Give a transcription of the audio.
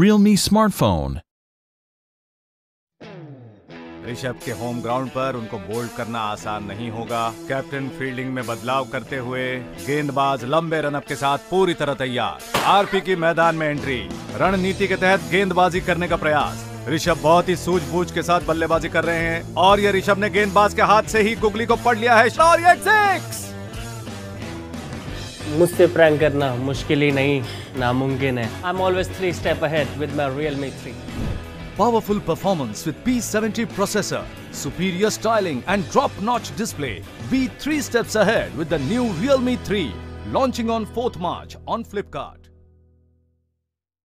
Realme smartphone. Rishabh के home ground पर उनको बोल्ड करना आसान नहीं होगा। कैप्टन फील्डिंग में बदलाव करते हुए गेंदबाज लंबे रनअप के साथ पूरी तरह तैयार। आरपी की मैदान में एंट्री रणनीति के तहत गेंदबाजी करने का प्रयास। ऋषभ बहुत ही सूझबूझ के साथ बल्लेबाजी कर रहे हैं और ये ऋषभ ने गेंदबाज के हाथ से ही गुगली को पढ़ लिया है। सिक्स मुझसे प्रैंक करना मुश्किल ही नहीं नामुमकिन है I am always three step ahead with my Realme three Powerful performance with P70 processor, superior styling and drop-notch display. Be three steps ahead with the new Realme 3, launching on 4th March on Flipkart.